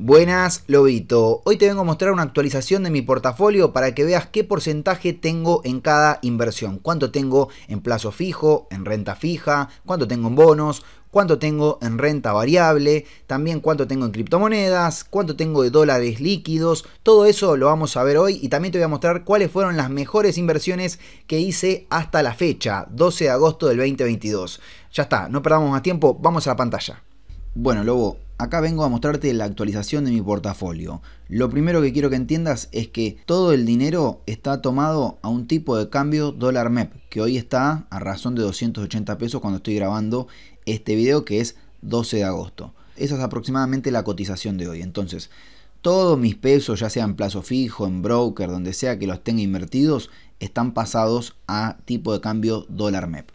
Buenas, Lobito. Hoy te vengo a mostrar una actualización de mi portafolio para que veas qué porcentaje tengo en cada inversión. Cuánto tengo en plazo fijo, en renta fija, cuánto tengo en bonos, cuánto tengo en renta variable, también cuánto tengo en criptomonedas, cuánto tengo de dólares líquidos. Todo eso lo vamos a ver hoy y también te voy a mostrar cuáles fueron las mejores inversiones que hice hasta la fecha, 12 de agosto del 2022. Ya está, no perdamos más tiempo, vamos a la pantalla. Bueno, Lobo, acá vengo a mostrarte la actualización de mi portafolio. Lo primero que quiero que entiendas es que todo el dinero está tomado a un tipo de cambio dólar MEP, que hoy está a razón de 280 pesos cuando estoy grabando este video que es 12 de agosto. Esa es aproximadamente la cotización de hoy. Entonces, todos mis pesos, ya sea en plazo fijo, en broker, donde sea que los tenga invertidos, están pasados a tipo de cambio dólar MEP.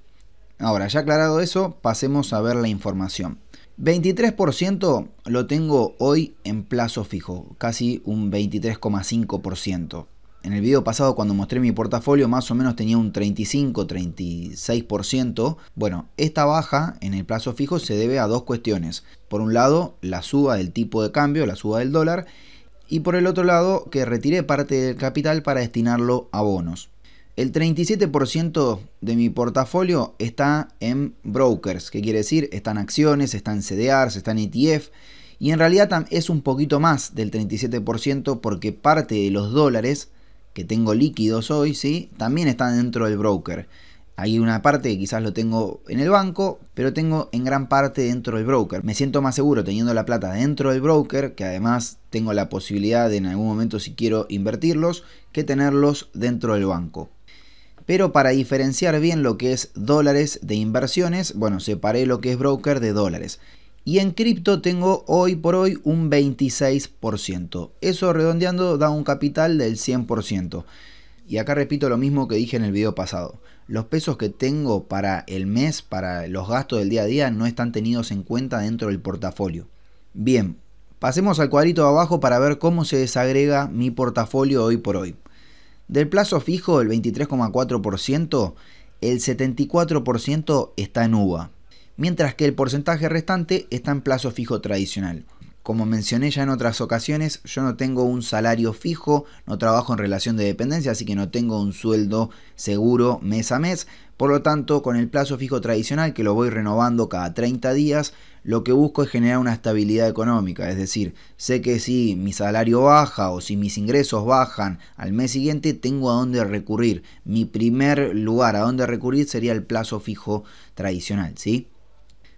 Ahora, ya aclarado eso, pasemos a ver la información. 23% lo tengo hoy en plazo fijo, casi un 23,5%. En el video pasado cuando mostré mi portafolio más o menos tenía un 35-36%. Bueno, esta baja en el plazo fijo se debe a dos cuestiones. Por un lado, la suba del tipo de cambio, la suba del dólar. Y por el otro lado, que retiré parte del capital para destinarlo a bonos. El 37% de mi portafolio está en brokers, que quiere decir, están acciones, están CDRs, están ETF, y en realidad es un poquito más del 37% porque parte de los dólares que tengo líquidos hoy, ¿sí? también están dentro del broker. Hay una parte que quizás lo tengo en el banco, pero tengo en gran parte dentro del broker. Me siento más seguro teniendo la plata dentro del broker, que además tengo la posibilidad de en algún momento si quiero invertirlos, que tenerlos dentro del banco. Pero para diferenciar bien lo que es dólares de inversiones, bueno, separé lo que es broker de dólares. Y en cripto tengo hoy por hoy un 26%. Eso redondeando da un capital del 100%. Y acá repito lo mismo que dije en el video pasado. Los pesos que tengo para el mes, para los gastos del día a día, no están tenidos en cuenta dentro del portafolio. Bien, pasemos al cuadrito de abajo para ver cómo se desagrega mi portafolio hoy por hoy. Del plazo fijo, el 23,4%, el 74% está en UVA, mientras que el porcentaje restante está en plazo fijo tradicional. Como mencioné ya en otras ocasiones, yo no tengo un salario fijo, no trabajo en relación de dependencia, así que no tengo un sueldo seguro mes a mes. Por lo tanto, con el plazo fijo tradicional, que lo voy renovando cada 30 días, lo que busco es generar una estabilidad económica. Es decir, sé que si mi salario baja o si mis ingresos bajan al mes siguiente, tengo a dónde recurrir. Mi primer lugar a dónde recurrir sería el plazo fijo tradicional, ¿sí?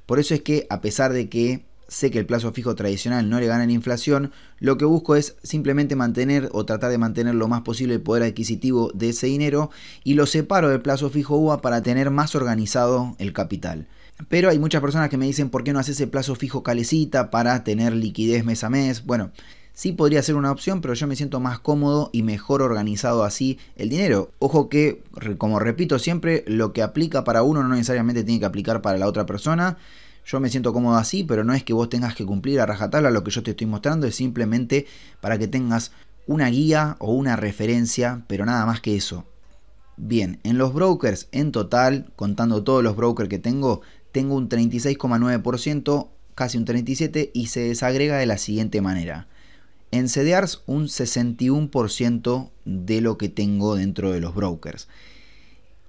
Por eso es que, a pesar de que sé que el plazo fijo tradicional no le gana la inflación, lo que busco es simplemente mantener o tratar de mantener lo más posible el poder adquisitivo de ese dinero y lo separo del plazo fijo UVA para tener más organizado el capital. Pero hay muchas personas que me dicen por qué no haces el plazo fijo calecita para tener liquidez mes a mes. Bueno, sí podría ser una opción, pero yo me siento más cómodo y mejor organizado así el dinero. Ojo que, como repito siempre, lo que aplica para uno no necesariamente tiene que aplicar para la otra persona. Yo me siento cómodo así, pero no es que vos tengas que cumplir a rajatabla lo que yo te estoy mostrando, es simplemente para que tengas una guía o una referencia, pero nada más que eso. Bien, en los brokers en total, contando todos los brokers que tengo, tengo un 36,9%, casi un 37% y se desagrega de la siguiente manera. En CDRs un 61% de lo que tengo dentro de los brokers.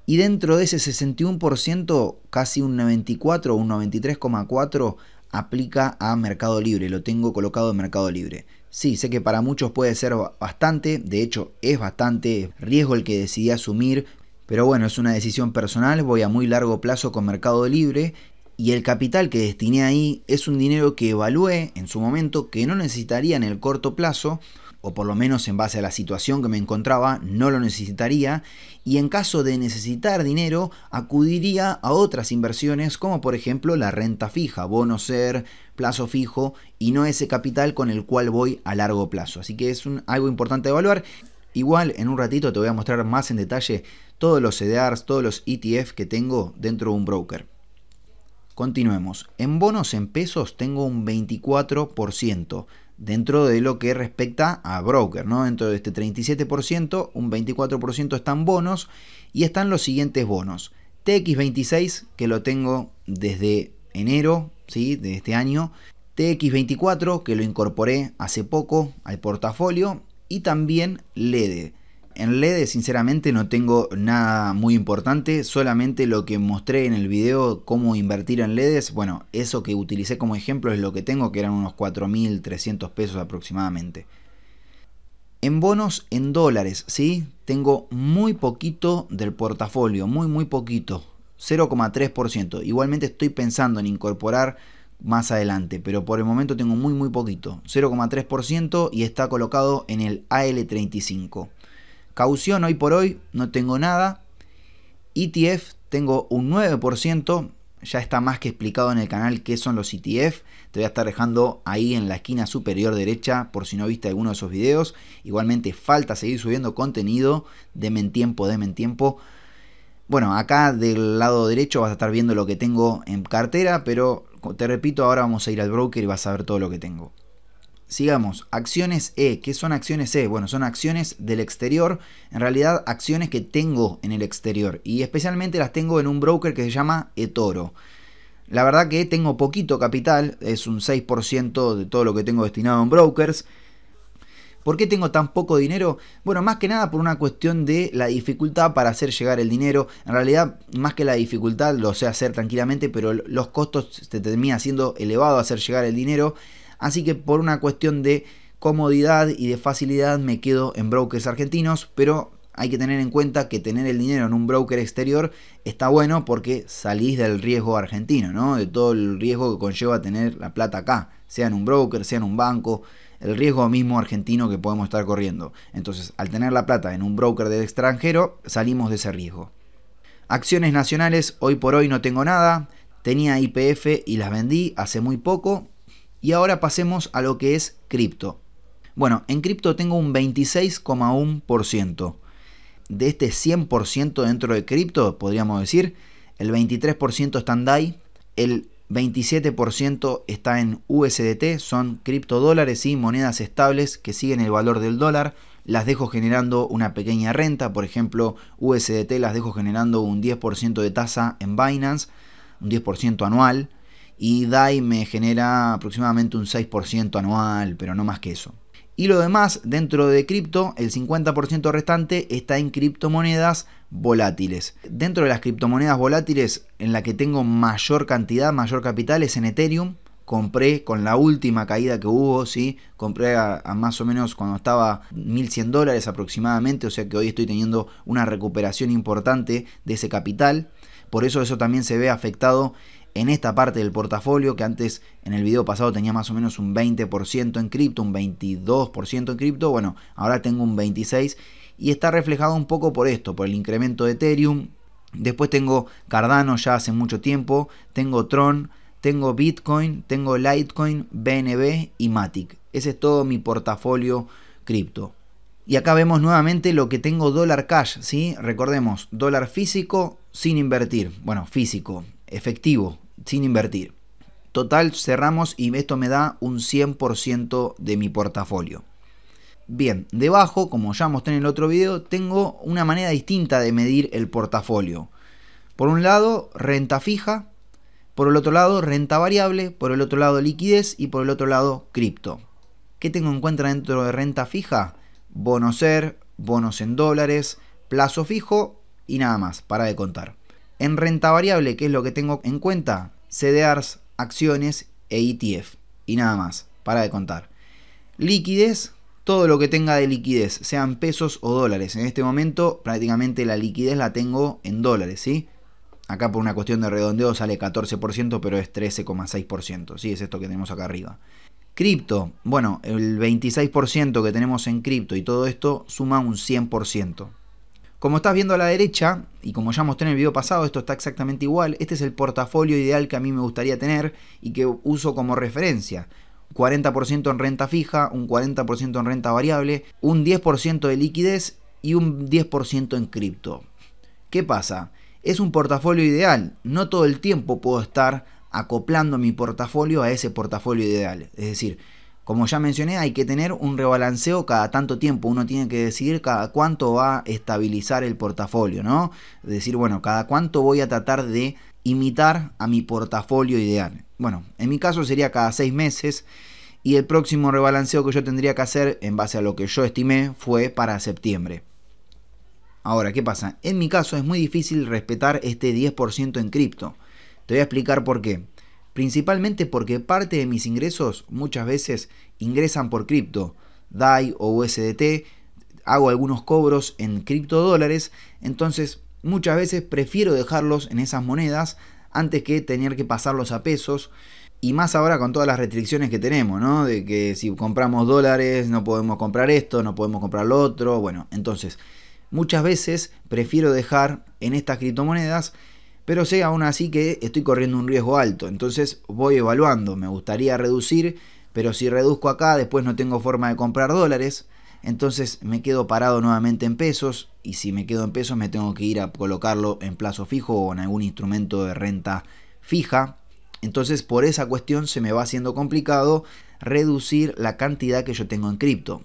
Y dentro de ese 61%, casi un 94 o un 93,4% aplica a Mercado Libre, lo tengo colocado en Mercado Libre. Sí, sé que para muchos puede ser bastante, de hecho es bastante riesgo el que decidí asumir, pero bueno, es una decisión personal, voy a muy largo plazo con Mercado Libre y el capital que destiné ahí es un dinero que evalué en su momento que no necesitaría en el corto plazo o por lo menos en base a la situación que me encontraba, no lo necesitaría, y en caso de necesitar dinero, acudiría a otras inversiones como por ejemplo la renta fija, bono ser, plazo fijo, y no ese capital con el cual voy a largo plazo. Así que es algo importante evaluar. Igual en un ratito te voy a mostrar más en detalle todos los CDRs, todos los ETF que tengo dentro de un broker. Continuemos. En bonos en pesos tengo un 24% dentro de lo que respecta a broker, ¿no? Dentro de este 37%, un 24% están bonos y están los siguientes bonos. TX26, que lo tengo desde enero, ¿sí? De este año. TX24, que lo incorporé hace poco al portafolio, y también LED. En LED sinceramente no tengo nada muy importante, solamente lo que mostré en el video cómo invertir en LEDs, bueno, eso que utilicé como ejemplo es lo que tengo, que eran unos 4.300 pesos aproximadamente. En bonos en dólares, ¿sí? Tengo muy poquito del portafolio, muy muy poquito, 0,3%. Igualmente estoy pensando en incorporar más adelante, pero por el momento tengo muy muy poquito, 0,3% y está colocado en el AL35. Caución hoy por hoy no tengo nada. ETF tengo un 9%, ya está más que explicado en el canal qué son los ETF. Te voy a estar dejando ahí en la esquina superior derecha por si no viste alguno de esos videos. Igualmente falta seguir subiendo contenido. Deme en tiempo, deme en tiempo. Bueno, acá del lado derecho vas a estar viendo lo que tengo en cartera, pero te repito, ahora vamos a ir al broker y vas a ver todo lo que tengo. Sigamos, acciones E. ¿Qué son acciones E? Bueno, son acciones del exterior, en realidad acciones que tengo en el exterior y especialmente las tengo en un broker que se llama eToro. La verdad que tengo poquito capital, es un 6% de todo lo que tengo destinado en brokers. ¿Por qué tengo tan poco dinero? Bueno, más que nada por una cuestión de la dificultad para hacer llegar el dinero. En realidad, más que la dificultad, lo sé hacer tranquilamente, pero los costos te termina siendo elevado hacer llegar el dinero. Así que por una cuestión de comodidad y de facilidad me quedo en brokers argentinos, pero hay que tener en cuenta que tener el dinero en un broker exterior está bueno porque salís del riesgo argentino, ¿no? De todo el riesgo que conlleva tener la plata acá, sea en un broker, sea en un banco, el riesgo mismo argentino que podemos estar corriendo. Entonces, al tener la plata en un broker del extranjero, salimos de ese riesgo. Acciones nacionales, hoy por hoy no tengo nada. Tenía IPF y las vendí hace muy poco. Y ahora pasemos a lo que es cripto. Bueno, en cripto tengo un 26,1%. De este 100% dentro de cripto, podríamos decir, el 23% está en DAI, el 27% está en USDT, son criptodólares y monedas estables que siguen el valor del dólar. Las dejo generando una pequeña renta, por ejemplo, USDT las dejo generando un 10% de tasa en Binance, un 10% anual, y DAI me genera aproximadamente un 6% anual, pero no más que eso. Y lo demás, dentro de cripto, el 50% restante está en criptomonedas volátiles. Dentro de las criptomonedas volátiles, en la que tengo mayor cantidad, mayor capital, es en Ethereum. Compré con la última caída que hubo, ¿sí? compré a, más o menos cuando estaba 1100 dólares aproximadamente, o sea que hoy estoy teniendo una recuperación importante de ese capital. Por eso eso también se ve afectado en esta parte del portafolio que antes en el video pasado tenía más o menos un 20% en cripto, un 22% en cripto, bueno, ahora tengo un 26% y está reflejado un poco por esto, por el incremento de Ethereum. Después tengo Cardano ya hace mucho tiempo, tengo Tron, tengo Bitcoin, tengo Litecoin, BNB y Matic. Ese es todo mi portafolio cripto. Y acá vemos nuevamente lo que tengo dólar cash, ¿sí? Recordemos, dólar físico sin invertir. Bueno, físico, efectivo, sin invertir. Total, cerramos y esto me da un 100% de mi portafolio. Bien, debajo, como ya mostré en el otro video, tengo una manera distinta de medir el portafolio. Por un lado, renta fija, por el otro lado, renta variable, por el otro lado, liquidez y por el otro lado, cripto. ¿Qué tengo en cuenta dentro de renta fija? Bonos ser, bonos en dólares, plazo fijo y nada más, para de contar. En renta variable, ¿qué es lo que tengo en cuenta? CDRs, acciones e ETF. Y nada más, para de contar. Liquidez, todo lo que tenga de liquidez, sean pesos o dólares. En este momento prácticamente la liquidez la tengo en dólares, ¿sí? Acá por una cuestión de redondeo sale 14%, pero es 13,6%, ¿sí? Es esto que tenemos acá arriba. Cripto, bueno, el 26% que tenemos en cripto y todo esto suma un 100%. Como estás viendo a la derecha, y como ya mostré en el video pasado, esto está exactamente igual, este es el portafolio ideal que a mí me gustaría tener y que uso como referencia. 40% en renta fija, un 40% en renta variable, un 10% de liquidez y un 10% en cripto. ¿Qué pasa? Es un portafolio ideal, no todo el tiempo puedo estar acoplando mi portafolio a ese portafolio ideal. Es decir, como ya mencioné, hay que tener un rebalanceo cada tanto tiempo. Uno tiene que decidir cada cuánto va a estabilizar el portafolio, ¿no? Es decir, bueno, cada cuánto voy a tratar de imitar a mi portafolio ideal. Bueno, en mi caso sería cada seis meses y el próximo rebalanceo que yo tendría que hacer en base a lo que yo estimé fue para septiembre. Ahora, ¿qué pasa? En mi caso es muy difícil respetar este 10% en cripto. Te voy a explicar por qué. Principalmente porque parte de mis ingresos muchas veces ingresan por cripto, DAI o USDT, hago algunos cobros en criptodólares, entonces muchas veces prefiero dejarlos en esas monedas antes que tener que pasarlos a pesos. Y más ahora con todas las restricciones que tenemos, ¿no? De que si compramos dólares no podemos comprar esto, no podemos comprar lo otro. Bueno, entonces Muchas veces prefiero dejar en estas criptomonedas, pero sé aún así que estoy corriendo un riesgo alto. Entonces voy evaluando, me gustaría reducir, pero si reduzco acá después no tengo forma de comprar dólares. Entonces me quedo parado nuevamente en pesos y si me quedo en pesos me tengo que ir a colocarlo en plazo fijo o en algún instrumento de renta fija. Entonces por esa cuestión se me va haciendo complicado reducir la cantidad que yo tengo en cripto.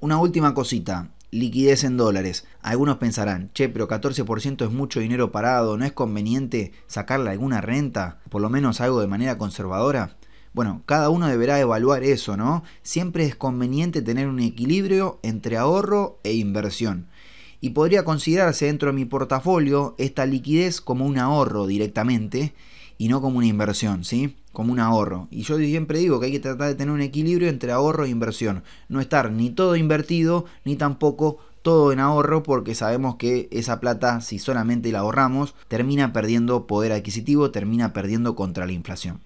Una última cosita, liquidez en dólares. Algunos pensarán, che, pero 14% es mucho dinero parado, ¿no es conveniente sacarle alguna renta, por lo menos algo de manera conservadora? Bueno, cada uno deberá evaluar eso, ¿no? Siempre es conveniente tener un equilibrio entre ahorro e inversión. Y podría considerarse dentro de mi portafolio esta liquidez como un ahorro directamente y no como una inversión, ¿sí? Como un ahorro. Y yo siempre digo que hay que tratar de tener un equilibrio entre ahorro e inversión. No estar ni todo invertido, ni tampoco todo en ahorro, porque sabemos que esa plata, si solamente la ahorramos, termina perdiendo poder adquisitivo, termina perdiendo contra la inflación.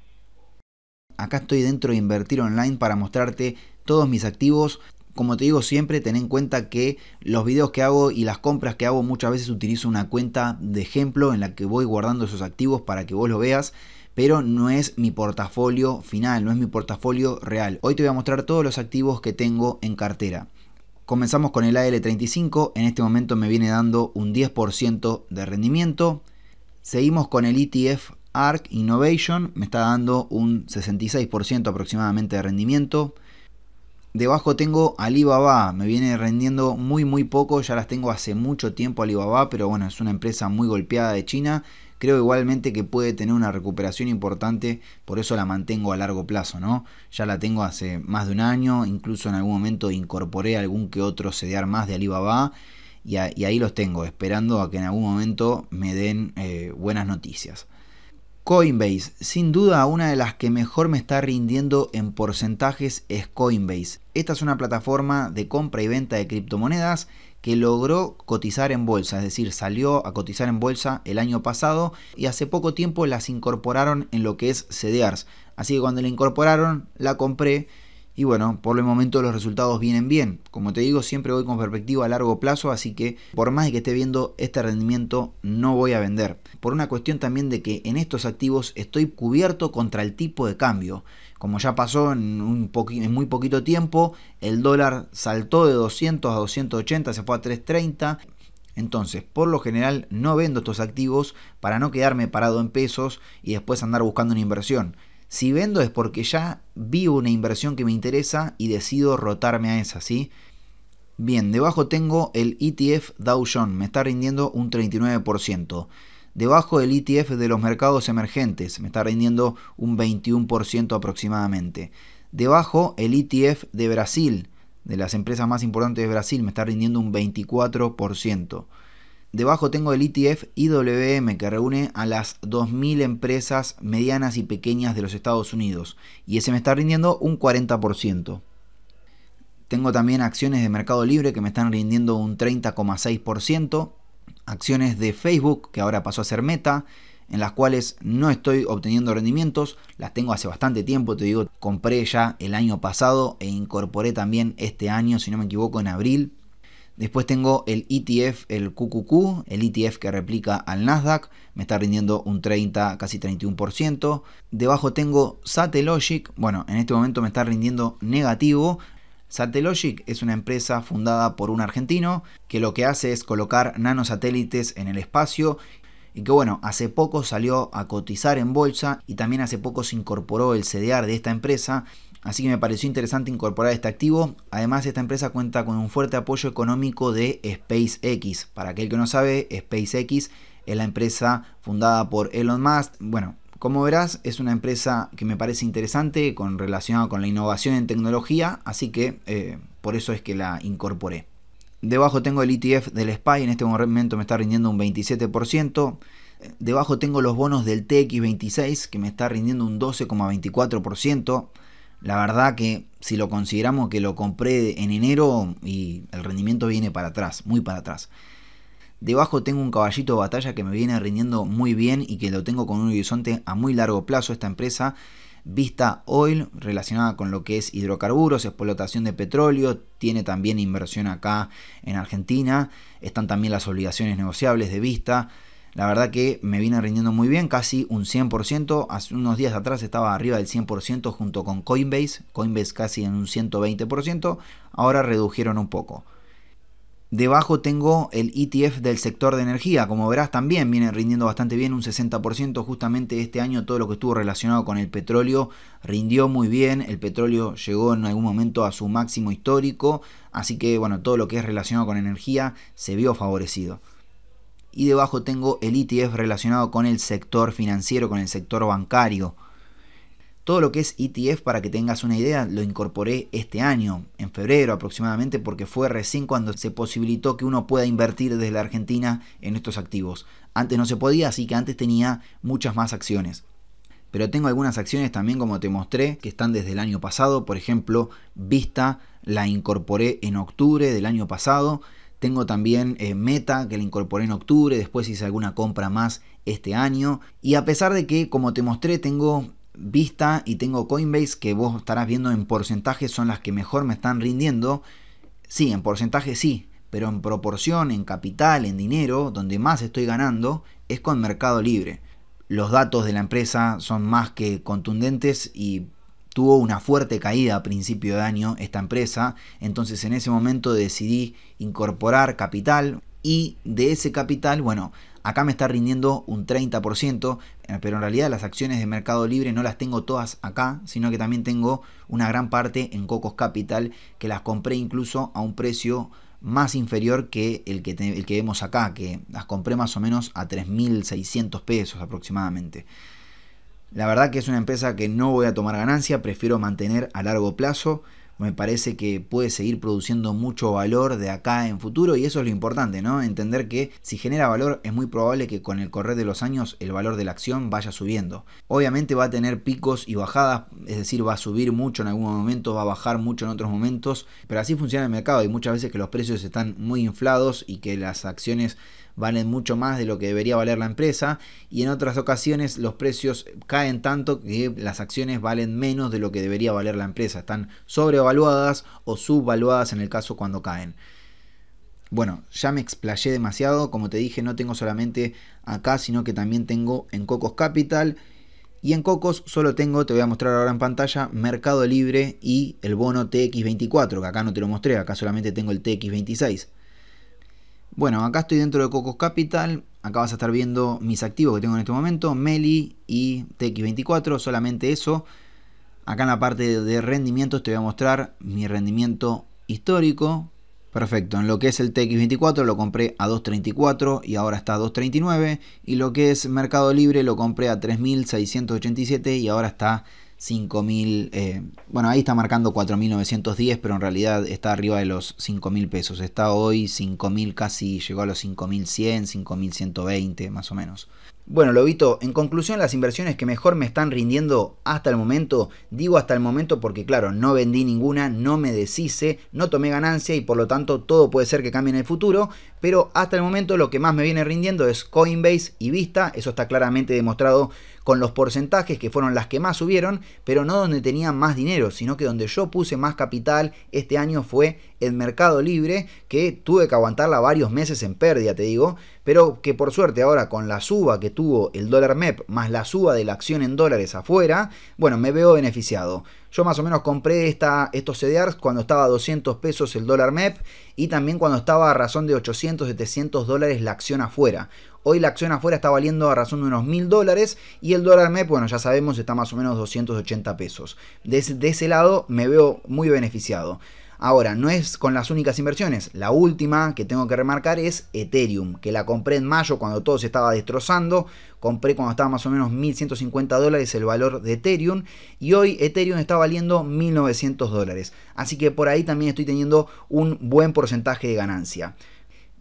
Acá estoy dentro de Invertir Online para mostrarte todos mis activos como te digo siempre, ten en cuenta que los videos que hago y las compras que hago muchas veces utilizo una cuenta de ejemplo en la que voy guardando esos activos para que vos lo veas, pero no es mi portafolio final, no es mi portafolio real. Hoy te voy a mostrar todos los activos que tengo en cartera. Comenzamos con el AL35, en este momento me viene dando un 10% de rendimiento. Seguimos con el ETF ARC Innovation, me está dando un 66% aproximadamente de rendimiento. Debajo tengo Alibaba, me viene rendiendo muy muy poco, ya las tengo hace mucho tiempo Alibaba, pero bueno, es una empresa muy golpeada de China. Creo igualmente que puede tener una recuperación importante, por eso la mantengo a largo plazo, ¿no? Ya la tengo hace más de un año, incluso en algún momento incorporé algún que otro CDR más de Alibaba y, ahí los tengo, esperando a que en algún momento me den eh, buenas noticias. Coinbase, sin duda una de las que mejor me está rindiendo en porcentajes es Coinbase. Esta es una plataforma de compra y venta de criptomonedas que logró cotizar en bolsa, es decir, salió a cotizar en bolsa el año pasado y hace poco tiempo las incorporaron en lo que es CDRs. Así que cuando la incorporaron, la compré y bueno, por el momento los resultados vienen bien. Como te digo, siempre voy con perspectiva a largo plazo, así que por más de que esté viendo este rendimiento, no voy a vender. Por una cuestión también de que en estos activos estoy cubierto contra el tipo de cambio. Como ya pasó en, un muy poquito tiempo, el dólar saltó de 200 a 280, se fue a 330. Entonces, por lo general, no vendo estos activos para no quedarme parado en pesos y después andar buscando una inversión. Si vendo es porque ya vi una inversión que me interesa y decido rotarme a esa, ¿sí? Bien, debajo tengo el ETF Dow Jones, me está rindiendo un 39%. Debajo del ETF de los mercados emergentes, me está rindiendo un 21% aproximadamente. Debajo el ETF de Brasil, de las empresas más importantes de Brasil, me está rindiendo un 24%. Debajo tengo el ETF IWM que reúne a las 2.000 empresas medianas y pequeñas de los Estados Unidos y ese me está rindiendo un 40%. Tengo también acciones de Mercado Libre que me están rindiendo un 30,6%. Acciones de Facebook que ahora pasó a ser Meta en las cuales no estoy obteniendo rendimientos, las tengo hace bastante tiempo, te digo, compré ya el año pasado e incorporé también este año, si no me equivoco, en abril Después tengo el ETF, el QQQ, el ETF que replica al Nasdaq, me está rindiendo un 30, casi 31%. Debajo tengo Satellogic, bueno, en este momento me está rindiendo negativo. Satellogic es una empresa fundada por un argentino que lo que hace es colocar nanosatélites en el espacio y que bueno, hace poco salió a cotizar en bolsa y también hace poco se incorporó el CDR de esta empresa Así que me pareció interesante incorporar este activo. Además, esta empresa cuenta con un fuerte apoyo económico de SpaceX. Para aquel que no sabe, SpaceX es la empresa fundada por Elon Musk. Bueno, como verás, es una empresa que me parece interesante con relacionada con la innovación en tecnología, así que eh, por eso es que la incorporé. Debajo tengo el ETF del SPY, en este momento me está rindiendo un 27%. Debajo tengo los bonos del TX26, que me está rindiendo un 12,24%. La verdad que si lo consideramos que lo compré en enero y el rendimiento viene para atrás, muy para atrás. Debajo tengo un caballito de batalla que me viene rindiendo muy bien y que lo tengo con un horizonte a muy largo plazo esta empresa Vista Oil, relacionada con lo que es hidrocarburos, explotación de petróleo, tiene también inversión acá en Argentina, están también las obligaciones negociables de Vista. La verdad que me viene rindiendo muy bien, casi un 100%. Hace unos días atrás estaba arriba del 100% junto con Coinbase, Coinbase casi en un 120%, ahora redujeron un poco. Debajo tengo el ETF del sector de energía, como verás también viene rindiendo bastante bien, un 60%, justamente este año todo lo que estuvo relacionado con el petróleo rindió muy bien, el petróleo llegó en algún momento a su máximo histórico, así que bueno, todo lo que es relacionado con energía se vio favorecido. Y debajo tengo el ETF relacionado con el sector financiero, con el sector bancario. Todo lo que es ETF, para que tengas una idea, lo incorporé este año, en febrero aproximadamente, porque fue recién cuando se posibilitó que uno pueda invertir desde la Argentina en estos activos. Antes no se podía, así que antes tenía muchas más acciones. Pero tengo algunas acciones también, como te mostré, que están desde el año pasado. Por ejemplo, Vista la incorporé en octubre del año pasado. Tengo también eh, Meta, que la incorporé en octubre. Después hice alguna compra más este año. Y a pesar de que, como te mostré, tengo Vista y tengo Coinbase que vos estarás viendo en porcentaje son las que mejor me están rindiendo. Sí, en porcentaje sí, pero en proporción, en capital, en dinero, donde más estoy ganando es con Mercado Libre. Los datos de la empresa son más que contundentes y tuvo una fuerte caída a principio de año esta empresa, entonces en ese momento decidí incorporar capital y de ese capital, bueno, Acá me está rindiendo un 30%, eh, pero en realidad las acciones de Mercado Libre no las tengo todas acá, sino que también tengo una gran parte en Cocos Capital, que las compré incluso a un precio más inferior que el que, el que vemos acá, que las compré más o menos a 3.600 pesos aproximadamente. La verdad que es una empresa que no voy a tomar ganancia, prefiero mantener a largo plazo me parece que puede seguir produciendo mucho valor de acá en futuro y eso es lo importante, ¿no? Entender que si genera valor es muy probable que con el correr de los años el valor de la acción vaya subiendo. Obviamente va a tener picos y bajadas, es decir, va a subir mucho en algún momento, va a bajar mucho en otros momentos, pero así funciona el mercado y muchas veces que los precios están muy inflados y que las acciones valen mucho más de lo que debería valer la empresa y en otras ocasiones los precios caen tanto que las acciones valen menos de lo que debería valer la empresa, están sobrevaluadas o subvaluadas en el caso cuando caen. Bueno, ya me explayé demasiado, como te dije no tengo solamente acá sino que también tengo en Cocos Capital y en Cocos solo tengo, te voy a mostrar ahora en pantalla, Mercado Libre y el bono TX24, que acá no te lo mostré, acá solamente tengo el TX26. Bueno, acá estoy dentro de Cocos Capital. Acá vas a estar viendo mis activos que tengo en este momento. Meli y TX24, solamente eso. Acá en la parte de rendimientos te voy a mostrar mi rendimiento histórico. Perfecto, en lo que es el TX24 lo compré a 2.34 y ahora está a 2.39. Y lo que es Mercado Libre lo compré a 3.687 y ahora está 5.000, eh, bueno, ahí está marcando 4.910, pero en realidad está arriba de los 5.000 pesos. Está hoy 5.000, casi llegó a los 5.100, 5.120 más o menos. Bueno, Lobito, en conclusión, las inversiones que mejor me están rindiendo hasta el momento, digo hasta el momento porque claro, no vendí ninguna, no me deshice, no tomé ganancia y por lo tanto todo puede ser que cambie en el futuro, pero hasta el momento lo que más me viene rindiendo es Coinbase y Vista, eso está claramente demostrado con los porcentajes que fueron las que más subieron, pero no donde tenía más dinero, sino que donde yo puse más capital este año fue el Mercado Libre, que tuve que aguantarla varios meses en pérdida, te digo, pero que por suerte ahora con la suba que tuvo el dólar MEP más la suba de la acción en dólares afuera, bueno, me veo beneficiado. Yo más o menos compré esta, estos CDRs cuando estaba a 200 pesos el dólar MEP y también cuando estaba a razón de 800, 700 dólares la acción afuera. Hoy la acción afuera está valiendo a razón de unos 1000 dólares y el dólar MEP, bueno, ya sabemos, está más o menos 280 pesos. De de ese lado me veo muy beneficiado. Ahora, no es con las únicas inversiones. La última que tengo que remarcar es Ethereum, que la compré en mayo cuando todo se estaba destrozando. Compré cuando estaba más o menos 1.150 dólares el valor de Ethereum y hoy Ethereum está valiendo 1.900 dólares. Así que por ahí también estoy teniendo un buen porcentaje de ganancia.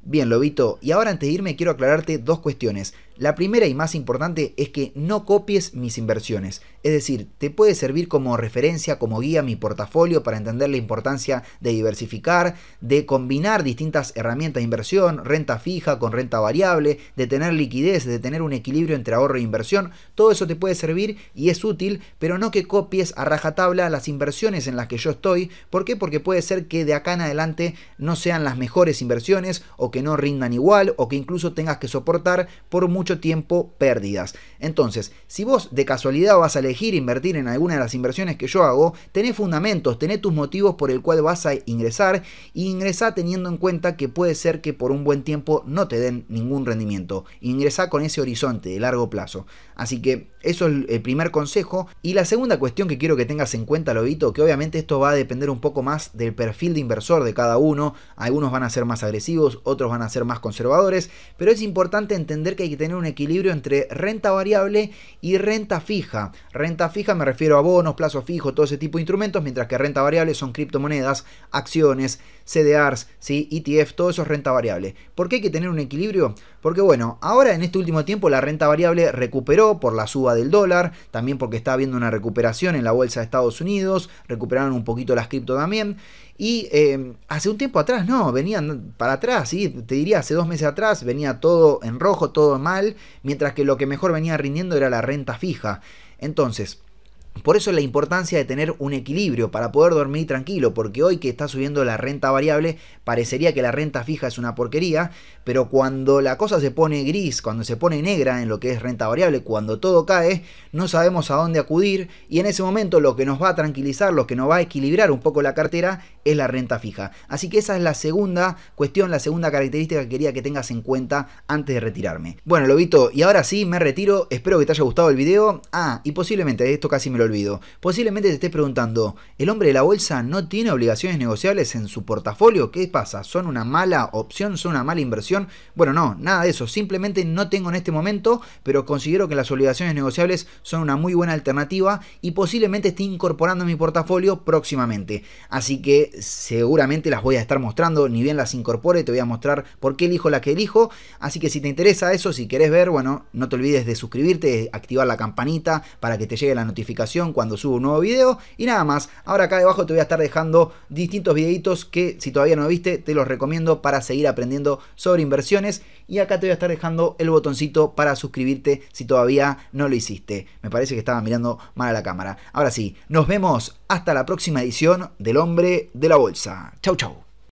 Bien, Lobito, y ahora antes de irme quiero aclararte dos cuestiones. La primera y más importante es que no copies mis inversiones. Es decir, te puede servir como referencia, como guía mi portafolio para entender la importancia de diversificar, de combinar distintas herramientas de inversión, renta fija con renta variable, de tener liquidez, de tener un equilibrio entre ahorro e inversión. Todo eso te puede servir y es útil, pero no que copies a rajatabla las inversiones en las que yo estoy. ¿Por qué? Porque puede ser que de acá en adelante no sean las mejores inversiones o que no rindan igual o que incluso tengas que soportar por mucho tiempo pérdidas. Entonces, si vos de casualidad vas a elegir invertir en alguna de las inversiones que yo hago, tenés fundamentos, tenés tus motivos por el cual vas a ingresar y ingresá teniendo en cuenta que puede ser que por un buen tiempo no te den ningún rendimiento. Ingresá con ese horizonte de largo plazo. Así que eso es el primer consejo. Y la segunda cuestión que quiero que tengas en cuenta, Lobito, que obviamente esto va a depender un poco más del perfil de inversor de cada uno. Algunos van a ser más agresivos, otros van a ser más conservadores, pero es importante entender que hay que tener un equilibrio entre renta variable y renta fija. Renta fija me refiero a bonos, plazo fijo, todo ese tipo de instrumentos, mientras que renta variable son criptomonedas, acciones, CDRs, ¿sí? ETF, todo eso es renta variable. ¿Por qué hay que tener un equilibrio? Porque bueno, ahora en este último tiempo la renta variable recuperó por la suba del dólar, también porque está habiendo una recuperación en la bolsa de Estados Unidos, recuperaron un poquito las cripto también. Y eh, hace un tiempo atrás, no, venían para atrás, ¿sí? te diría hace dos meses atrás, venía todo en rojo, todo mal, mientras que lo que mejor venía rindiendo era la renta fija. Entonces, por eso la importancia de tener un equilibrio para poder dormir tranquilo, porque hoy que está subiendo la renta variable, parecería que la renta fija es una porquería, pero cuando la cosa se pone gris, cuando se pone negra en lo que es renta variable, cuando todo cae, no sabemos a dónde acudir y en ese momento lo que nos va a tranquilizar, lo que nos va a equilibrar un poco la cartera es la renta fija. Así que esa es la segunda cuestión, la segunda característica que quería que tengas en cuenta antes de retirarme. Bueno, Lobito, y ahora sí, me retiro, espero que te haya gustado el video. Ah, y posiblemente, esto casi me lo olvido. Posiblemente te estés preguntando, ¿el hombre de la bolsa no tiene obligaciones negociables en su portafolio? ¿Qué pasa? ¿Son una mala opción? ¿Son una mala inversión? Bueno, no, nada de eso. Simplemente no tengo en este momento, pero considero que las obligaciones negociables son una muy buena alternativa y posiblemente esté incorporando en mi portafolio próximamente. Así que seguramente las voy a estar mostrando, ni bien las incorpore, te voy a mostrar por qué elijo la que elijo. Así que si te interesa eso, si querés ver, bueno, no te olvides de suscribirte, de activar la campanita para que te llegue la cuando subo un nuevo video. Y nada más, ahora acá debajo te voy a estar dejando distintos videitos que si todavía no viste, te los recomiendo para seguir aprendiendo sobre inversiones. Y acá te voy a estar dejando el botoncito para suscribirte si todavía no lo hiciste. Me parece que estaba mirando mal a la cámara. Ahora sí, nos vemos hasta la próxima edición del Hombre de la Bolsa. Chau, chau.